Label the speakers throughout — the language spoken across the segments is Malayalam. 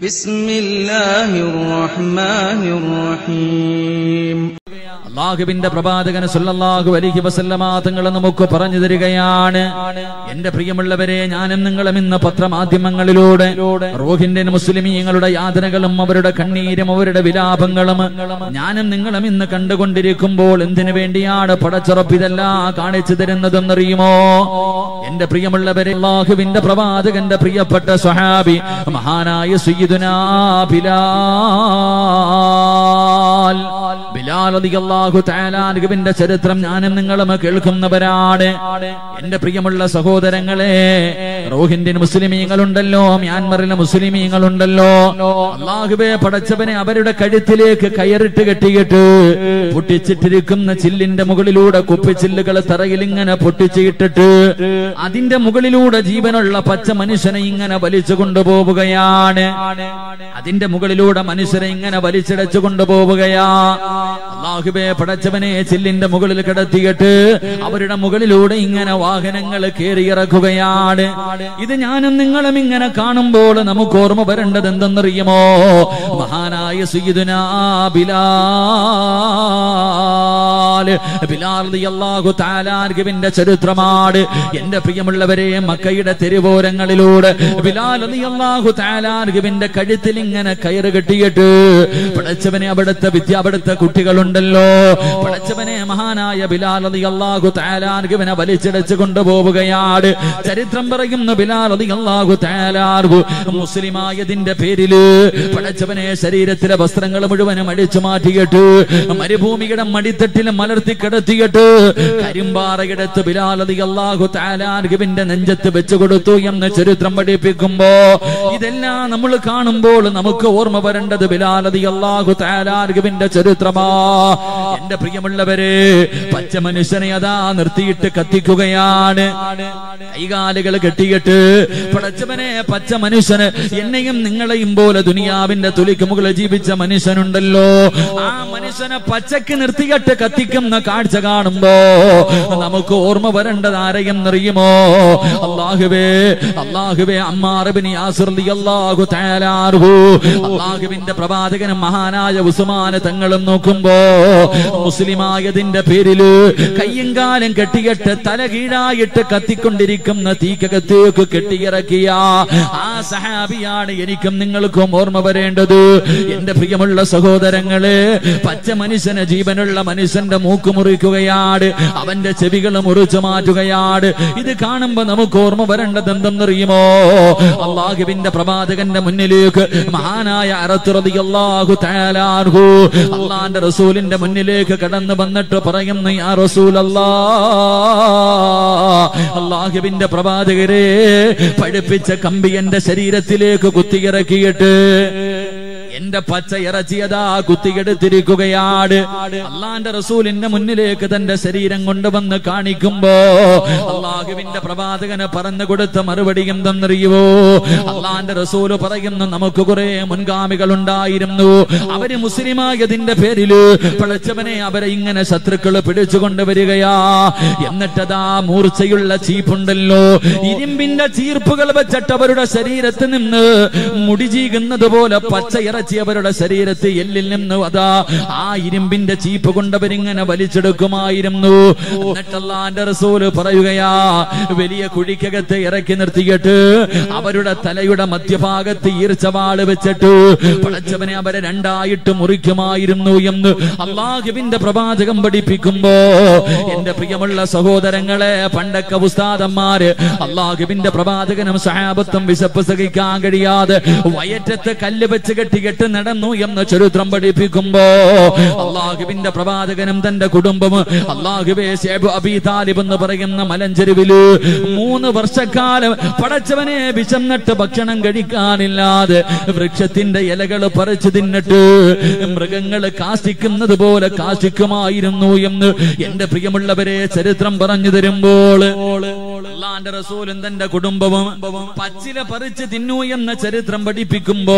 Speaker 1: بسم الله الرحمن الرحيم
Speaker 2: അള്ളാഹുവിന്റെ പ്രവാചകൻ സല്ലല്ലാഹു അലൈഹി വസല്ലമ തങ്ങൾ നമുക്ക് പറഞ്ഞു തരികയാണ് എന്റെ പ്രിയമുള്ളവരെ ഞാനും നിങ്ങളും ഇന്ന് പത്രമാധ്യമങ്ങളിലൂടെ റോഹിന്ത്യൻ മുസ്ലിമീങ്ങളുടെ യാതനകളും അവരുടെ കണ്ണീരും അവരുടെ വിലാപങ്ങളും ഞാനും നിങ്ങളും ഇന്ന് കണ്ടുകൊണ്ടിരിക്കുമ്പോൾ എന്തിനു വേണ്ടിയാണ് പടച്ചുറപ്പ് ഇതെല്ലാം കാണിച്ചു തരുന്നതെന്നറിയുമോ എന്റെ പ്രിയമുള്ളവരെ അള്ളാഹുവിന്റെ പ്രവാചകന്റെ പ്രിയപ്പെട്ട സ്വഹാബി മഹാനായ സയ്യിദുനാ ബിലാൽ. ബിലാൽ ചരിത്രം ഞാനും നിങ്ങളും കേൾക്കുന്നവരാണ്. എന്റെ പ്രിയമുള്ള സഹോദരങ്ങളെ റോഹിന്ത്യൻ മുസ്ലിമീങ്ങളുണ്ടല്ലോ മ്യാൻമറിലെ മുസ്ലിമീങ്ങളുണ്ടല്ലോ. അള്ളാഹുബെ പടച്ചവനെ അവരുടെ കഴുത്തിലേക്ക് കയറിട്ട് കെട്ടിയിട്ട് പൊട്ടിച്ചിട്ടിരിക്കുന്ന ചില്ലിന്റെ മുകളിലൂടെ കുപ്പിച്ചില്ലുകൾ തറയിൽ ഇങ്ങനെ പൊട്ടിച്ചിട്ടിട്ട് അതിന്റെ മുകളിലൂടെ ജീവനുള്ള പച്ച മനുഷ്യനെ ഇങ്ങനെ വലിച്ചു കൊണ്ടുപോവുകയാണ്. അതിന്റെ മുകളിലൂടെ മനുഷ്യരെ ഇങ്ങനെ വലിച്ചിടച്ചു കൊണ്ടുപോവുകയാ. അള്ളാഹുബെ പടച്ചവനെ ചില്ലിന്റെ മുകളിൽ കിടത്തിയിട്ട് അവരുടെ മുകളിലൂടെ ഇങ്ങനെ വാഹനങ്ങൾ കയറിയിറക്കുകയാണ് ഇത് ഞാനും നിങ്ങളും ഇങ്ങനെ കാണുമ്പോൾ നമുക്ക് ഓർമ്മ വരേണ്ടത് എന്തെന്നറിയുമോ? മഹാനായ സയ്യിദുനാ ബിലാൽ. തആല അൻഹുവിന്റെ ചരിത്രമാണ് എന്റെ പ്രിയമുള്ളവരെ മക്കയുടെ തെരുവോരങ്ങളിലൂടെ. ബിലാൽ റളിയല്ലാഹു തആല അൻഹുവിന്റെ കഴുത്തിൽ ഇങ്ങനെ കയറ് കെട്ടിയിട്ട് പടച്ചവനെ അവിടുത്തെ വിദ്യ അവിടുത്തെ കുട്ടികളുണ്ടല്ലോ. പടച്ചവനെ മഹാനായ ബിലാൽ റളിയല്ലാഹു തആല അൻഹുവിനെ വലിച്ചിടച്ച് കൊണ്ടുപോവുകയാണ്. ചരിത്രം പറയുന്നു റളിയല്ലാഹു തആല അൻഹു മുസ്ലിമായതിന്റെ പേരിൽ പടച്ചവനെ ശരീരത്തിലെ വസ്ത്രങ്ങൾ മുഴുവനും അടിച്ചു മാറ്റിയിട്ട് മരുഭൂമിയുടെ മടിത്തട്ടിൽ മലർത്തി കിടത്തിയിട്ട് കരിമ്പാറയിടത്ത് ബിലാലതി അള്ളാഹു തആല അൻഹുവിന്റെ നെഞ്ചത്ത് വെച്ചു കൊടുത്തു എന്ന് ചരിത്രം പഠിപ്പിക്കുമ്പോ ഇതെല്ലാം നമ്മൾ കാണുമ്പോൾ നമുക്ക് ഓർമ്മ വരേണ്ടത് ബിലാലതി അള്ളാഹു തആല അൻഹുവിന്റെ ചരിത്രമാ. എന്റെ പ്രിയമുള്ളവരെ പച്ച മനുഷ്യനെ അതാ നിർത്തിയിട്ട് കത്തിക്കുകയാണ്. കൈകാലുകൾ കെട്ടിയിട്ട് പടച്ചവനെ പച്ച മനുഷ്യന് എന്നെയും നിങ്ങളെയും പോലെ ദുനിയാവിന്റെ തുലിക്ക് മുകളിൽ ജീവിച്ച മനുഷ്യനുണ്ടല്ലോ. ആ മനുഷ്യനെ പച്ചക്ക് നിർത്തിയിട്ട് കത്തിക്കുന്ന കാഴ്ച കാണുമ്പോ നമുക്ക് ഓർമ്മ വരേണ്ടത് ആരെയെന്നറിയുമോ? അള്ളാഹുവേ അള്ളാഹുവേ അമ്മാറബിനി അള്ളാഹു പ്രവാചകനും മഹാനായ ഉസ്മാന് തങ്ങളും നോക്കുമ്പോ മുസ്ലിമായതിന്റെ പേരിൽ കയ്യും കാലം കെട്ടിയിട്ട് തല കീഴായിട്ട് കത്തിക്കൊണ്ടിരിക്കുന്ന തീക്കകത്തേക്ക് കെട്ടിയിറക്കിയ ആ സഹാബിയാണ് എനിക്കും നിങ്ങൾക്കും ഓർമ്മ വരേണ്ടത്. എന്റെ പ്രിയമുള്ള സഹോദരങ്ങളെ പച്ച മനുഷ്യന് ജീവനുള്ള മനുഷ്യന്റെ മൂക്ക് മുറിക്കുകയാണ് അവന്റെ ചെവികൾ മുറിച്ചു മാറ്റുകയാണ് ഇത് കാണുമ്പോ നമുക്ക് ഓർമ്മ വരേണ്ടത് എന്തെന്നറിയുമോ? അള്ളാഹുവിന്റെ പ്രവാചകന്റെ മുന്നിലേക്ക് മഹാനായ അറത്തുറതി അള്ളാഹു തയാലാർഹു അള്ളാന്റെ റസൂലിന്റെ മുന്നിലേക്ക് കടന്നു വന്നിട്ട് പറയുന്നു യാ അള്ളാഹുവിന്റെ പ്രവാചകരെ പഠിപ്പിച്ച കമ്പി എന്റെ ശരീരത്തിലേക്ക് കുത്തിയിറക്കിയിട്ട് എന്റെ പച്ച ഇറച്ചിയതാ കുത്തിയെടുത്തിരിക്കുകയാണ്. അള്ളാന്റെ റസൂലിന്റെ മുന്നിലേക്ക് തന്റെ ശരീരം കൊണ്ടുവന്ന് കാണിക്കുമ്പോ അള്ളാഹുവിന്റെ പ്രവാചകന് പറഞ്ഞു കൊടുത്ത മറുപടി എന്തെന്നറിയുവോ? അള്ളാന്റെ റസൂൽ പറയുന്നു നമുക്ക് കുറെ മുൻഗാമികൾ ഉണ്ടായിരുന്നു അവർ മുസ്ലിമായതിന്റെ പേരിൽ പിളച്ചവനെ അവരെ ഇങ്ങനെ ശത്രുക്കൾ പിടിച്ചുകൊണ്ട് വരികയാ. എന്നിട്ടതാ മൂർച്ചയുള്ള ചീപ്പുണ്ടല്ലോ. ഇരുമ്പിന്റെ ചീർപ്പുകൾ വെച്ചിട്ട് അവരുടെ ശരീരത്ത് നിന്ന് മുടിചീകുന്നത് പോലെ പച്ച ഇറച്ചി അവരുടെ ശരീരത്തെ എല്ലിൽ നിന്ന് അതാ ആ ഇരുമ്പിന്റെ ചീപ്പ് കൊണ്ടവരിങ്ങനെ വലിച്ചെടുക്കുമായിരുന്നു. റസൂൽ പറയുകയാ വലിയ കുഴിക്കകത്ത് ഇറക്കി നിർത്തിയിട്ട് അവരുടെ തലയുടെ മധ്യഭാഗത്ത് ഈർച്ചവാൾ വെച്ചിട്ട് പടച്ചവനെ അവരെ രണ്ടായിട്ട് മുറിക്കുമായിരുന്നു എന്ന് അള്ളാഹുവിന്റെ പ്രവാചകം പഠിപ്പിക്കുമ്പോ എന്റെ പ്രിയമുള്ള സഹോദരങ്ങളെ പണ്ടൊക്കെ ഉസ്താദന്മാര് അള്ളാഹുവിന്റെ പ്രവാചകനും സഹാബത്വം വിശപ്പ് സഹിക്കാൻ കഴിയാതെ വയറ്റത്തെ കല്ല് വെച്ച് കെട്ടി കെട്ട് നടന്നു എന്ന് ചരിത്രം പഠിപ്പിക്കുമ്പോ അള്ളാഹുവിന്റെ പ്രവാചകനും തന്റെ കുടുംബം അള്ളാഹുബേ അബി എന്ന് പറയുന്ന മലഞ്ചെരുവിൽ മൂന്ന് വർഷക്കാലം പടച്ചവനെ വിശന്നിട്ട് ഭക്ഷണം കഴിക്കാനില്ലാതെ വൃക്ഷത്തിന്റെ ഇലകൾ പറിച്ചു തിന്നിട്ട് മൃഗങ്ങൾ കാശിക്കുന്നത് പോലെ കാശിക്കുമായിരുന്നു എന്ന് എന്റെ പ്രിയമുള്ളവരെ ചരിത്രം പറഞ്ഞു തരുമ്പോൾ അള്ളാന്റെ റസൂലും തന്റെ കുടുംബവും പച്ചില പറിച്ച് തിന്നു എന്ന ചരിത്രം പഠിപ്പിക്കുമ്പോ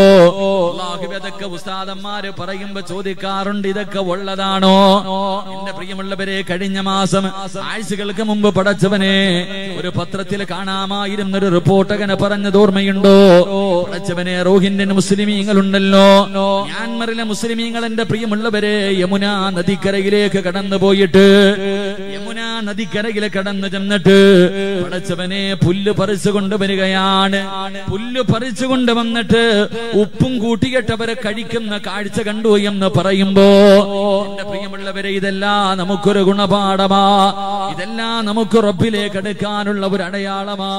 Speaker 2: ഇതൊക്കെ ഉസ്താദന്മാര് പറയുമ്പോ ചോദിക്കാറുണ്ട് ഇതൊക്കെ ഉള്ളതാണോ? എന്റെ പ്രിയമുള്ളവരെ കഴിഞ്ഞ മാസം ആഴ്ചകൾക്ക് മുമ്പ് പടച്ചവനെ ഒരു പത്രത്തിൽ കാണാമായിരുന്ന ഒരു റിപ്പോർട്ടകനെ പറഞ്ഞത് ഓർമ്മയുണ്ടോ? പടച്ചവനെ റോഹിന്റൻ മുസ്ലിമീങ്ങളുണ്ടല്ലോ. മ്യാൻമറിലെ മുസ്ലിമീങ്ങൾ എന്റെ പ്രിയമുള്ളവരെ യമുന നദിക്കരയിലേക്ക് കടന്നു പോയിട്ട് നദിക്കരയിൽ കടന്നു ചെന്നിട്ട് പടച്ചവനെ പുല്ല് പറിച്ചു കൊണ്ടുവരികയാണ് പുല്ല് പറിച്ചു കൊണ്ടുവന്നിട്ട് ഉപ്പും കൂട്ടിയിട്ടവരെ കഴിക്കുന്ന കാഴ്ച കണ്ടു എന്ന് പറയുമ്പോ എന്റെ പ്രിയമുള്ളവരെ ഇതെല്ലാം നമുക്കൊരു ഗുണപാഠമാ. ഇതെല്ലാം നമുക്ക് റബ്ബിലേക്ക് എടുക്കാനുള്ള ഒരു അടയാളമാ.